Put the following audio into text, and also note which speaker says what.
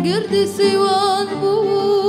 Speaker 1: راجت قردي سوان بو